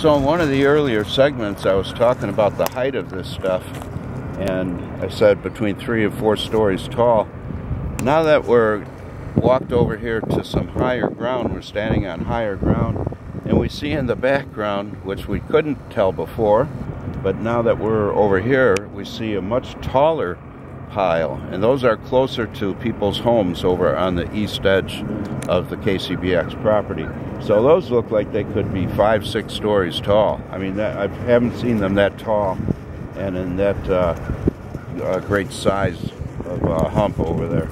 So in one of the earlier segments, I was talking about the height of this stuff, and I said between three and four stories tall. Now that we're walked over here to some higher ground, we're standing on higher ground, and we see in the background, which we couldn't tell before, but now that we're over here, we see a much taller pile, and those are closer to people's homes over on the east edge of the KCBX property. So those look like they could be five, six stories tall. I mean, that, I haven't seen them that tall and in that uh, uh, great size of uh, hump over there.